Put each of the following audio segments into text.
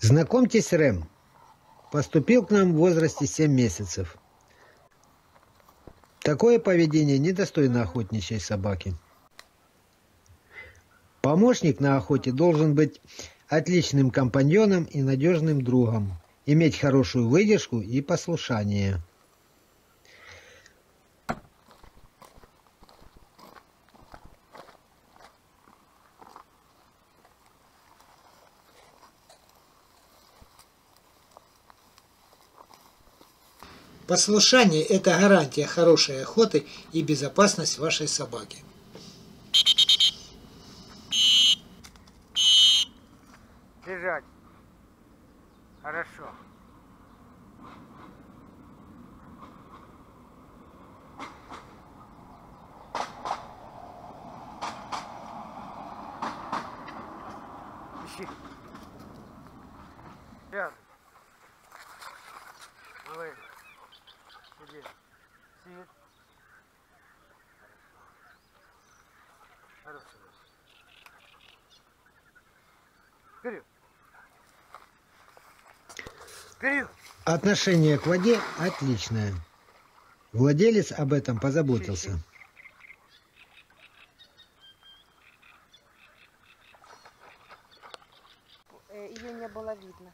Знакомьтесь, Рэм. Поступил к нам в возрасте 7 месяцев. Такое поведение недостойно охотничьей собаки. Помощник на охоте должен быть отличным компаньоном и надежным другом, иметь хорошую выдержку и послушание. Послушание – это гарантия хорошей охоты и безопасность вашей собаки. Лежать. Хорошо. Ищи. Рядом. Малыш. Сиди. Сидит. Хорошо. Вперед. Вперед. Отношение к воде отличное. Владелец об этом позаботился. Ее не было видно.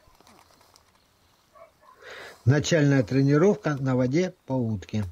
Начальная тренировка на воде по утке.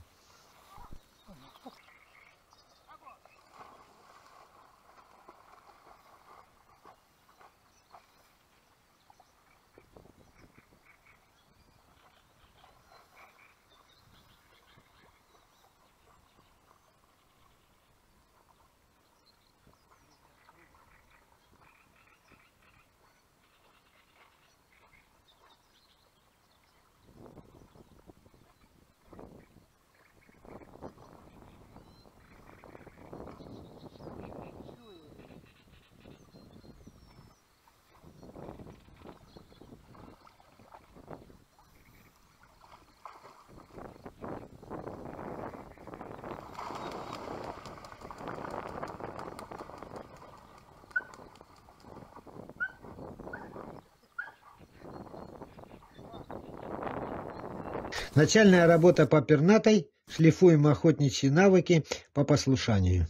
Начальная работа по пернатой. Шлифуем охотничьи навыки по послушанию.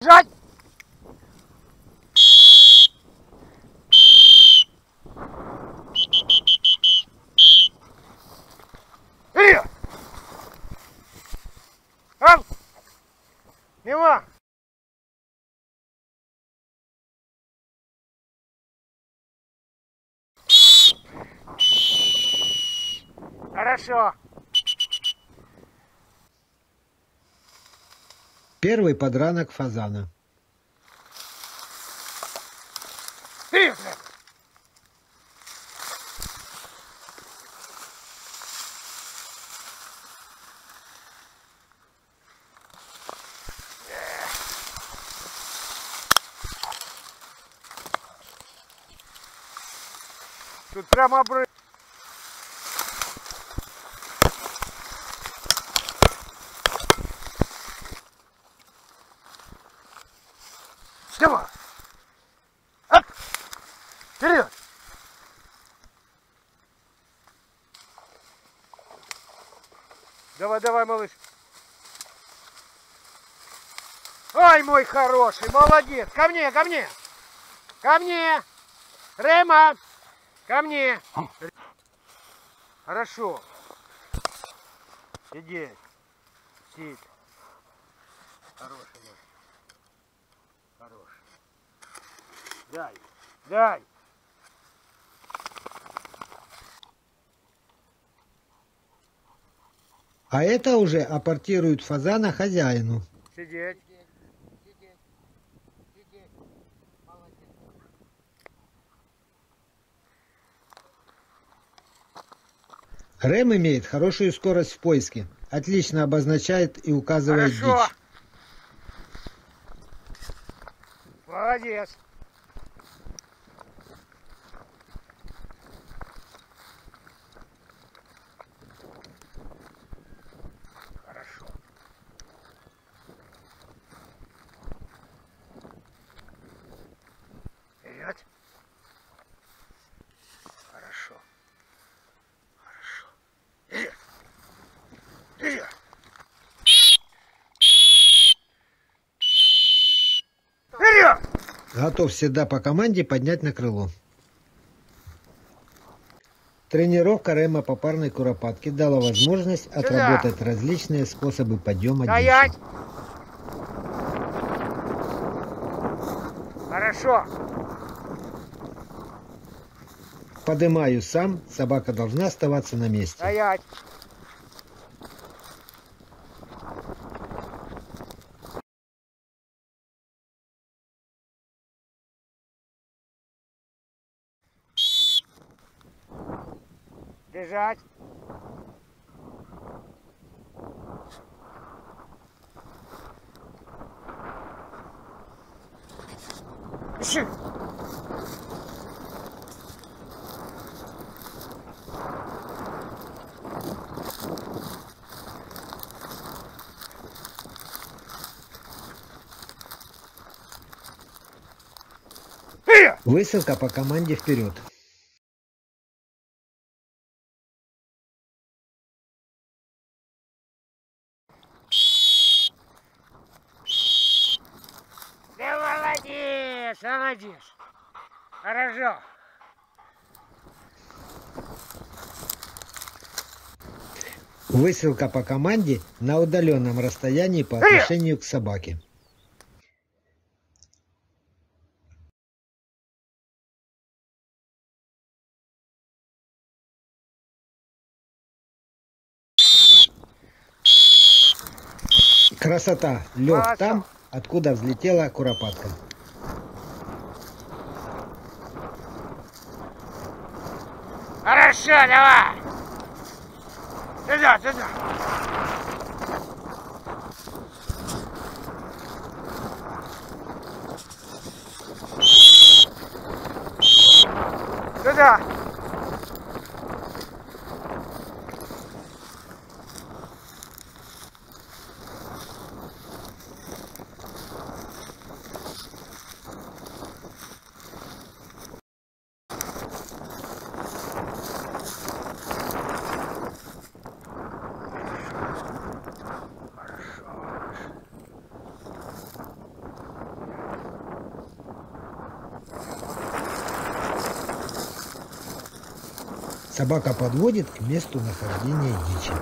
Лежать! Хорошо. Первый подранок фазана. Тут прямо обрыв. Давай! Оп! Вперед! Давай, давай, малыш. Ай, мой хороший, молодец. Ко мне, ко мне. Ко мне. Рема. Ко мне. Хорошо. Сидеть. Сидь. Хороший мой. Хороший. Дай. Дай. А это уже аппортирует фазана хозяину. Сидеть. Рэм имеет хорошую скорость в поиске. Отлично обозначает и указывает Хорошо. дичь. Молодец. вперед. Хорошо. Хорошо. Вперед. Вперед. Готов всегда по команде поднять на крыло. Тренировка Рема по парной куропатке дала возможность Сюда. отработать различные способы подъема Стоять! Дичи. Хорошо. Подымаю сам, собака должна оставаться на месте. Стоять. Лежать. Ищи. Ия! Высылка по команде вперед. Ты молодец, молодец. Хорошо. Высылка по команде на удаленном расстоянии по Ия! отношению к собаке. Красота. Лег Хорошо. там, откуда взлетела куропатка. Хорошо, давай. Сюда, сюда. Сюда. Собака подводит к месту нахождения дичи.